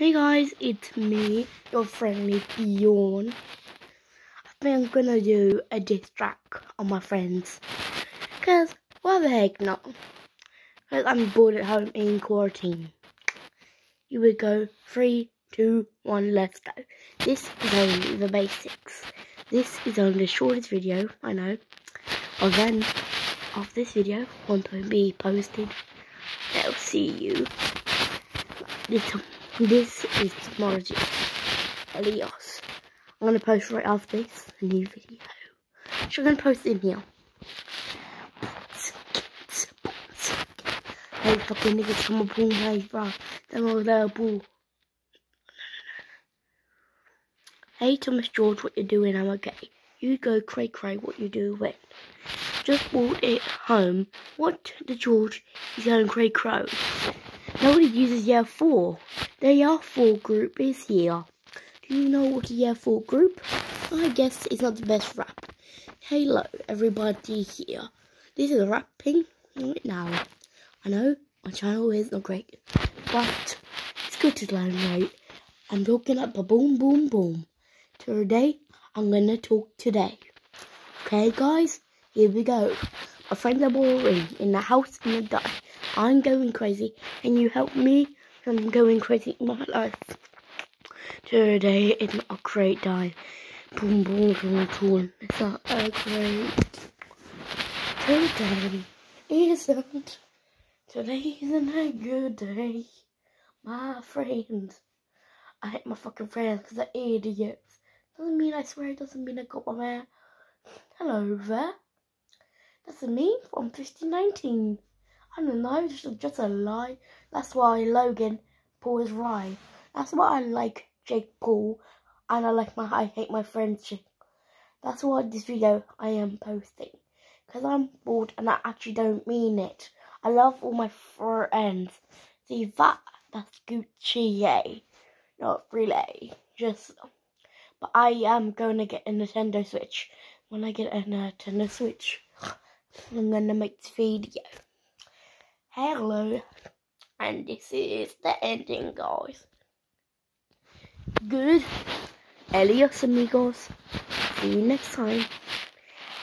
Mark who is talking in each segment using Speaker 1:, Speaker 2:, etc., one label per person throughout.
Speaker 1: Hey guys, it's me, your friendly Bjorn. I think I'm gonna do a diss track on my friends. Cause why the heck not? Cause I'm bored at home in quarantine. You would go three, two, one, let's go. This is only the basics. This is only the shortest video, I know. Of then of this video, one to be posted. I'll see you. This this is tomorrow's Elios. I'm gonna post right after this a new video. So I'm gonna post in here. Hey fucking niggas come up boom hey bro. Them all there boo. Hey Thomas George, what you doing? I'm okay. You go cray cray, what you do? doing? Just bought it home. What the George is going cray crow. Nobody uses year four. The year four group is here. Do you know what a year four group? I guess it's not the best rap. Hello, everybody here. This is rapping right now. I know my channel is not great, but it's good to learn, right? I'm talking up a boom, boom, boom. Today, I'm gonna talk today. Okay, guys, here we go. My friends are boring in the house in the dark. I'm going crazy and you help me I'm going crazy in my life. Today is a great day. Boom boom boom boom. It's not a great Today isn't Today isn't a good day. My friends. I hate my fucking friends because they're idiots. Doesn't mean I swear, it doesn't mean I got my man. Hello there. That's me from 1519. I don't know, just, a lie. That's why Logan Paul is right. That's why I like Jake Paul and I like my I hate my friendship. That's why this video I am posting. Because I'm bored and I actually don't mean it. I love all my friends. See that? That's Gucci, yay. Not really. Just but I am going to get a Nintendo Switch. When I get a Nintendo Switch, I'm to make this video. Hello, and this is the ending, guys. Good. Elios, amigos. See you next time.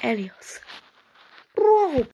Speaker 1: Elios. Bro.